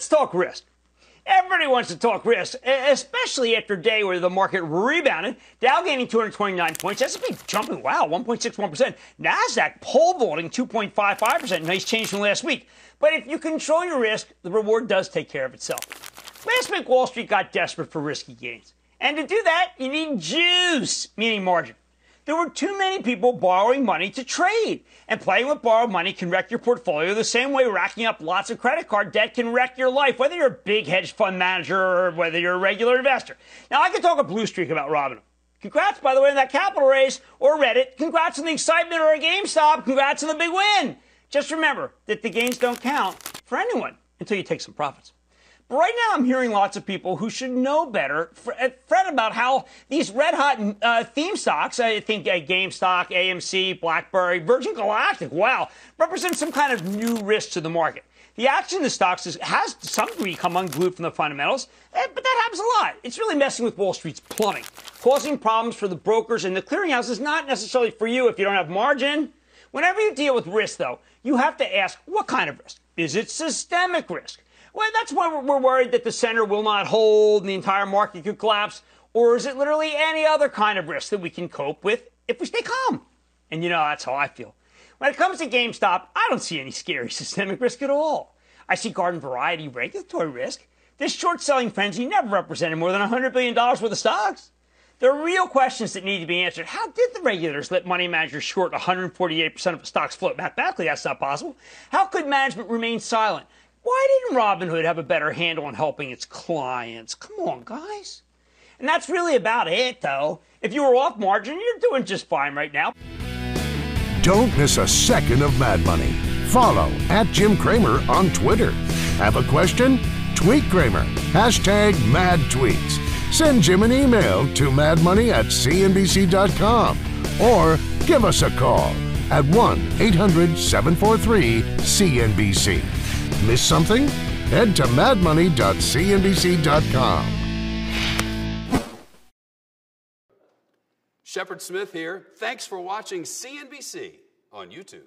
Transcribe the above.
let's talk risk. Everybody wants to talk risk, especially after a day where the market rebounded. Dow gaining 229 points, S&P jumping, wow, 1.61%. Nasdaq pole vaulting 2.55%, nice change from last week. But if you control your risk, the reward does take care of itself. Last week, Wall Street got desperate for risky gains. And to do that, you need juice, meaning margin. There were too many people borrowing money to trade. And playing with borrowed money can wreck your portfolio the same way racking up lots of credit card debt can wreck your life, whether you're a big hedge fund manager or whether you're a regular investor. Now, I could talk a blue streak about Robinhood. Congrats, by the way, on that capital raise or Reddit. Congrats on the excitement or a GameStop. Congrats on the big win. Just remember that the gains don't count for anyone until you take some profits. Right now, I'm hearing lots of people who should know better uh, fret about how these red hot uh, theme stocks, I think uh, GameStop, AMC, BlackBerry, Virgin Galactic, wow, represent some kind of new risk to the market. The action in the stocks is, has to some degree come unglued from the fundamentals, eh, but that happens a lot. It's really messing with Wall Street's plumbing, causing problems for the brokers and the clearinghouses, not necessarily for you if you don't have margin. Whenever you deal with risk, though, you have to ask what kind of risk? Is it systemic risk? Well, that's why we're worried that the center will not hold and the entire market could collapse. Or is it literally any other kind of risk that we can cope with if we stay calm? And you know, that's how I feel. When it comes to GameStop, I don't see any scary systemic risk at all. I see garden variety regulatory risk. This short selling frenzy never represented more than $100 billion worth of stocks. There are real questions that need to be answered. How did the regulators let money managers short 148% of the stocks float? Mathematically, that's not possible. How could management remain silent? Why didn't Robinhood have a better handle on helping its clients? Come on, guys. And that's really about it, though. If you were off margin, you're doing just fine right now. Don't miss a second of Mad Money. Follow at Jim Cramer on Twitter. Have a question? Tweet Cramer. Hashtag mad tweets. Send Jim an email to madmoney at cnbc.com or give us a call at 1 800 743 CNBC. Miss something? Head to madmoney.cnbc.com. Shepard Smith here. Thanks for watching CNBC on YouTube.